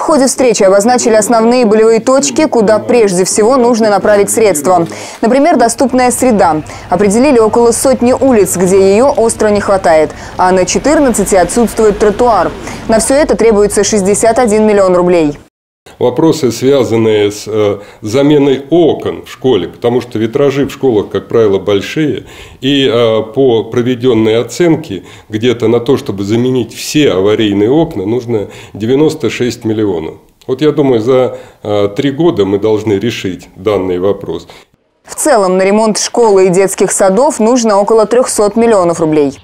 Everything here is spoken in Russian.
В ходе встречи обозначили основные болевые точки, куда прежде всего нужно направить средства. Например, доступная среда. Определили около сотни улиц, где ее остро не хватает, а на 14 отсутствует тротуар. На все это требуется 61 миллион рублей. Вопросы, связанные с э, заменой окон в школе, потому что витражи в школах, как правило, большие, и э, по проведенной оценке где-то на то, чтобы заменить все аварийные окна, нужно 96 миллионов. Вот я думаю, за э, три года мы должны решить данный вопрос. В целом на ремонт школы и детских садов нужно около 300 миллионов рублей.